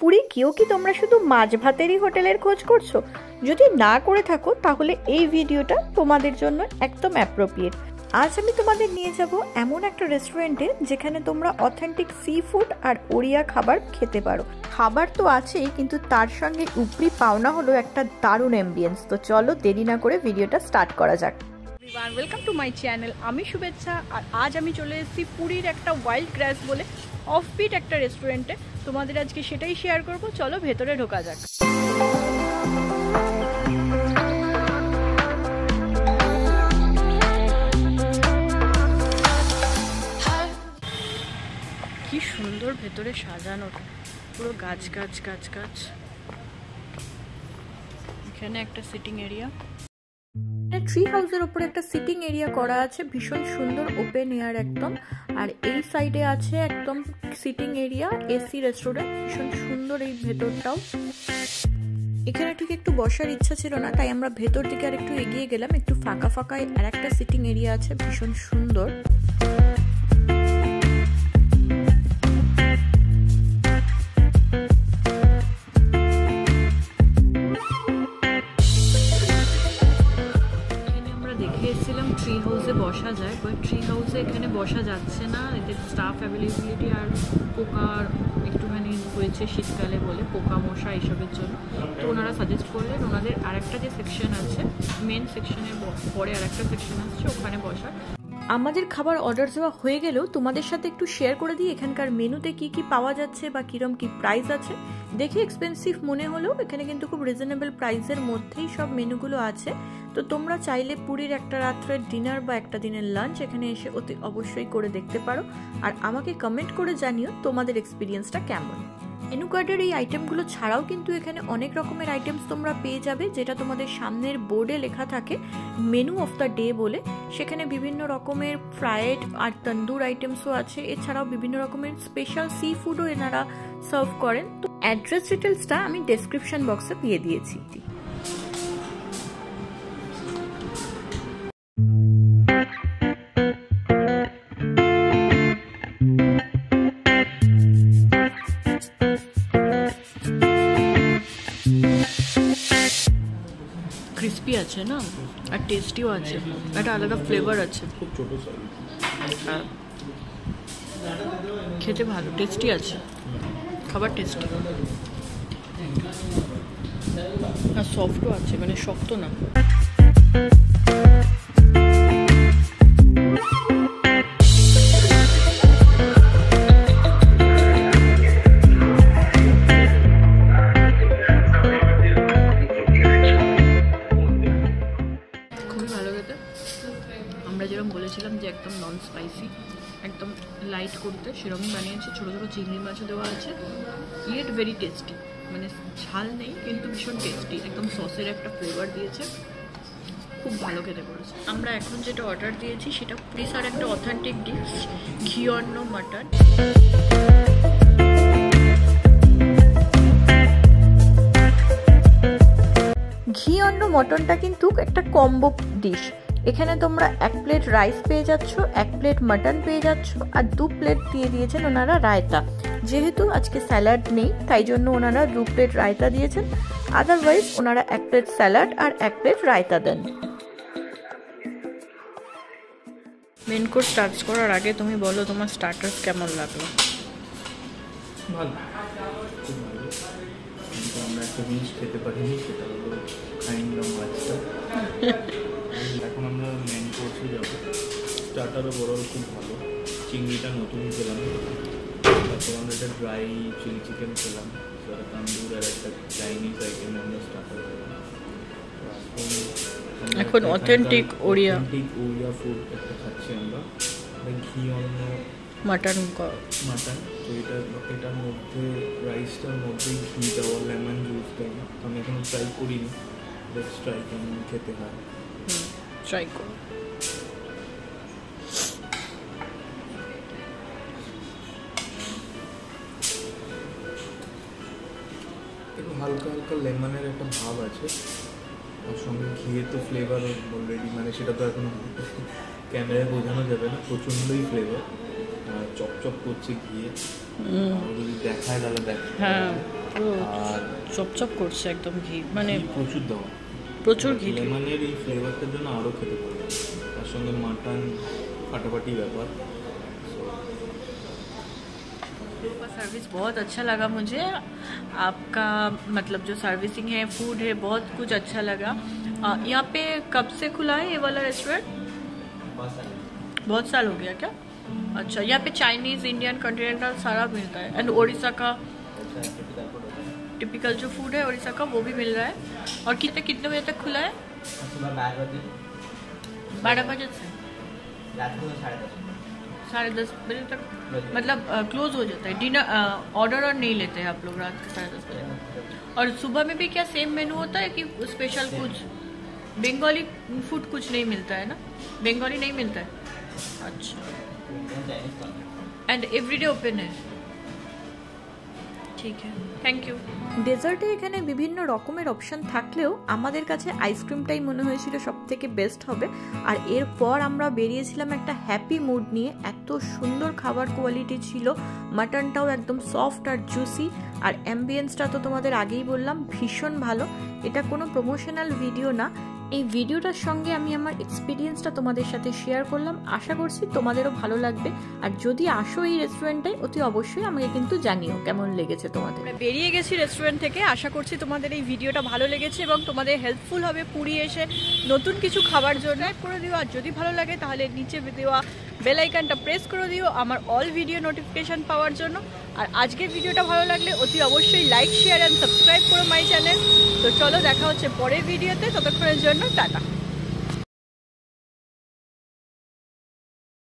পুরী কেউ কি তোমরা শুধু মাছ ভাতেরই হোটেলের খোঁজ করছ? যদি না করে থাকো, তাহলে এই ভিডিওটা তোমাদের জন্য একদম অ্যাপ্রোপ্রিয়েট আজ আমি তোমাদের নিয়ে যাব এমন একটা রেস্টুরেন্টে যেখানে তোমরা অথেন্টিক সি ফুড আর ওড়িয়া খাবার খেতে পারো। খাবার তো আছেই, কিন্তু তার সঙ্গে উপরি পাওনা হলো একটা দারুণ অ্যাম্বিয়েন্স তো চলো দেরি না করে ভিডিওটা স্টার্ট করা যাক। ওয়েলকাম টু মাই চ্যানেল আমি শুভেচ্ছা, আর আজ আমি চলে এসেছি পুরীর একটা ওয়াইল্ড গ্র্যাস বলে অফবিট একটা রেস্টুরেন্টে তোমাদের আজকে সেটাই শেয়ার করব। চলো ভেতরে ঢোকা যাক। কি সুন্দর ভেতরে সাজানোটা পুরো গাছ গাছ গাছ গাছ। এখানে একটা সিটিং এরিয়া ট্রি হাউসের ওপরে একটা সিটিং এরিয়া করা আছে, ভীষণ সুন্দর ওপেন এয়ার একদম। আর এই সাইডে আছে একদম সিটিং এরিয়া এসি রেস্টুরেন্ট ভীষণ সুন্দর এই ভেতরটাও। এখানে ঠিক একটু বসার ইচ্ছা ছিল না, তাই আমরা ভেতর দিকে আর একটু এগিয়ে গেলাম, একটু ফাঁকা ফাঁকায় আর একটা সিটিং এরিয়া আছে, ভীষণ সুন্দর। বসা যায় বাট ট্রি হাউসে এখানে বসা যাচ্ছে না। এদের স্টাফ অ্যাভেলেবিলিটি আর পোকার একটুখানি হয়েছে শীতকালে বলে, পোকা, মশা এইসবের জন্য। তো ওনারা সাজেস্ট করলেন, ওনাদের আরেকটা যে সেকশন আছে মেন সেকশনের পরে আরেকটা সেকশন আসছে, ওখানে বসার। আমাদের খাবার অর্ডার দেওয়া হয়ে গেলেও তোমাদের সাথে একটু শেয়ার করে দিই এখানকার মেনুতে কি কি পাওয়া যাচ্ছে বা কিরম কি প্রাইস আছে। দেখে এক্সপেন্সিভ মনে হলেও এখানে কিন্তু খুব রিজনেবল প্রাইসের মধ্যেই সব মেনুগুলো আছে। তো তোমরা চাইলে পুরীর একটা রাত্রের ডিনার বা একটা দিনের লাঞ্চ এখানে এসে অতি অবশ্যই করে দেখতে পারো। আর আমাকে কমেন্ট করে জানিও তোমাদের এক্সপিরিয়েন্সটা কেমন। মেনু কার্ডের এই আইটেমগুলো ছাড়াও কিন্তু এখানে অনেক রকমের আইটেমস তোমরা পেয়ে যাবে, যেটা তোমাদের সামনের বোর্ডে লেখা থাকে মেনু অফ দ্য ডে বলে। সেখানে বিভিন্ন রকমের ফ্রায়েড আর তন্দুর আইটেমসও আছে। এছাড়াও বিভিন্ন রকমের স্পেশাল সি ফুডও এনারা সার্ভ করেন। তো অ্যাড্রেস ডিটেলসটা আমি ডেসক্রিপশন বক্সে দিয়ে দিয়েছি। আছে না? আর টেস্টিও আছে। একটা আলাদা ফ্লেভার আছে। খুব ছোট সাইজ খেতে ভালো টেস্টি আছে। খাবার টেস্টি আর সফটও আছে মানে শক্ত না। স্পাইসি একদম লাইট করতে। সেরকমই বানিয়েছে, ছোটো ছোটো চিংড়ি মাছও দেওয়া আছে। ইয়েট ভেরি টেস্টি মানে ঝাল নেই, কিন্তু ভীষণ টেস্টি একদম সসের একটা ফ্লেভার দিয়েছে। খুব ভালো খেতে পড়েছে আমরা এখন যেটা অর্ডার দিয়েছি, সেটা পুলিশার একটা অথেন্টিক ডিশ ঘি, অন্ন মাটন ঘি, অন্ন মটনটা কিন্তু একটা কম্বো ডিশ এখানে তোমরা এক প্লেট রাইস পেয়ে যাচ্ছ এক প্লেট মাটন পেয়ে যাচ্ছ আর দু প্লেট দিয়ে দিয়েছেন ওনারা রায়তা। যেহেতু আজকে স্যালাড নেই তাই জন্য ওনারা দু প্লেট রায়তা দিয়েছেন। আদারওয়াইজ ওনারা এক প্লেট স্যালাড আর এক প্লেট রায়তা দেন। মেন কোর্স স্টার্ট করার আগে তুমি বলো তোমার স্টার্টার্স কেমন লাগল? ভালো। আমরা একটা জিনিস খেতে পারিনি সেটা হলো মাছটা এখন আমরা যাব। স্টার্টারও বড় খুব ভালো। চিংড়িটা নতুন খেলাম। তারপর আমরা একটা ড্রাই চিলি চিকেন খেলাম। তান্দুর আর একটা চাইনিজ আইটেম আমরা স্টার্টার খেলাম এখন এখানকার ওড়িয়া। authentic ওড়িয়া ফুড একটা খাচ্ছি আমরা। ঘি অন্য মাটন মাটন তো এটা এটার মধ্যে রাইসটার মধ্যে ঘি দেওয়া লেমন জুস দেওয়া। আমি এখনও ট্রাই করিনি। লেটস ট্রাই কেমন খেতে হয়। ট্রাই করো। একটু হালকা হালকা লেমনের একটা ভাব আছে। ওর সঙ্গে ঘিয়ে তো ফ্লেভার অলরেডি মানে সেটা তো এখন ক্যামেরায় বোঝানো যাবে না প্রচণ্ডই ফ্লেভার চপচপ করছে ঘিয়ে। যদি দেখায় তাহলে দেখ হ্যাঁ পুরো আর চপচপ করছে একদম ঘি মানে প্রচুর দেওয়া। প্রচুর ঘি। লেমনের এই ফ্লেভারটার জন্য আরও খেতে পারবে। তার সঙ্গে মাটন ফাটাফাটি ব্যাপার। का सर्विस बहुत अच्छा लगा मुझे। आपका मतलब जो सर्विसिंग है फ़ूड है बहुत कुछ अच्छा लगा। यहाँ पे कब से खुला है ये वाला रेस्टोरेंट बहुत साल हो गया क्या? अच्छा यहाँ पे चाइनीज़ इंडियन कॉन्टिनेंटल सारा मिलता है। एंड उड़ीसा का टिपिकल जो फ़ूड है उड़ीसा का वो भी मिल रहा है। और कितने कितने बजे तक खुला है? बारह बजे। बारह बजे से। रात को साढ़े दस साढ़े दस बजे तक। मतलब क्लोज हो जाता है। डिनर ऑर्डर और नहीं लेते हैं आप लोग रात के साढ़े दस बजे। और सुबह में भी क्या सेम मेनू होता है कि स्पेशल कुछ? बंगाली फ़ूड कुछ नहीं मिलता है ना? बंगाली नहीं मिलता है? अच्छा। एंड एवरीडे ओपन है। ঠিক থ্যাংক ইউ ডেজার্টে এখানে বিভিন্ন রকমের অপশন থাকলেও আমাদের কাছে আইসক্রিমটাই মনে হয়েছিল সব থেকে বেস্ট হবে। আর এরপর আমরা বেরিয়েছিলাম একটা হ্যাপি মুড নিয়ে। এত সুন্দর খাবার কোয়ালিটি ছিল। মাটনটাও একদম সফট আর জুসি আর অ্যাম্বিয়েন্সটা তো তোমাদের আগেই বললাম, ভীষণ ভালো। এটা কোনো প্রমোশনাল ভিডিও না। এই ভিডিওটার সঙ্গে আমি আমার এক্সপিরিয়েন্সটা তোমাদের সাথে শেয়ার করলাম। আশা করছি তোমাদেরও ভালো লাগবে। আর যদি আসো এই রেস্টুরেন্টটায় অতি অবশ্যই আমাকে কিন্তু জানিও কেমন লেগেছে তোমাদের। বেরিয়ে গেছি রেস্টুরেন্ট থেকে। আশা করছি তোমাদের এই ভিডিওটা ভালো লেগেছে এবং তোমাদের হেল্পফুল হবে পুরী এসে নতুন কিছু খাবার জন্য। করে দিও, আর যদি ভালো লাগে তাহলে নিচে দেওয়া বেল আইকনটা প্রেস করে দিও আমার অল ভিডিও নোটিফিকেশন পাওয়ার জন্য। আর আজকের ভিডিওটা ভালো লাগলে অতি অবশ্যই লাইক শেয়ার অ্যান্ড সাবস্ক্রাইব করো মাই চ্যানেল তো চলো দেখা হচ্ছে পরের ভিডিওতে ততক্ষণের জন্য センタ。